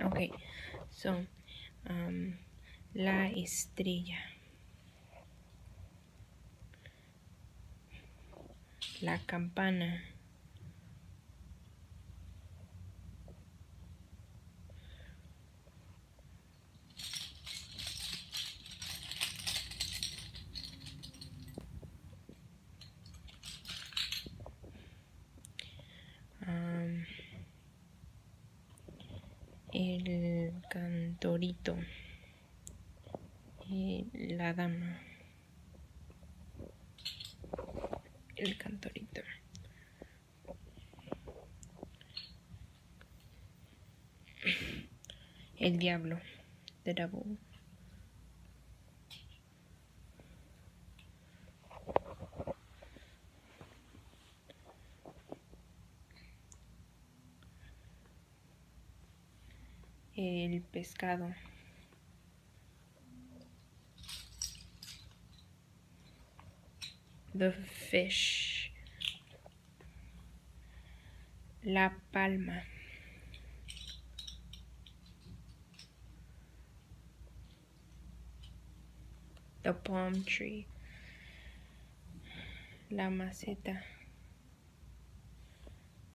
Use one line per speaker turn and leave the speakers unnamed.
Ok, so, um, la estrella. La campana. Um, el cantorito. Y la dama. El cantorito. El diablo. Devil. El pescado. The fish. La palma. The palm tree. La maceta.